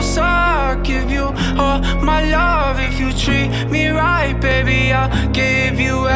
closer, I'll give you all my love. If you treat me right, baby, I'll give you everything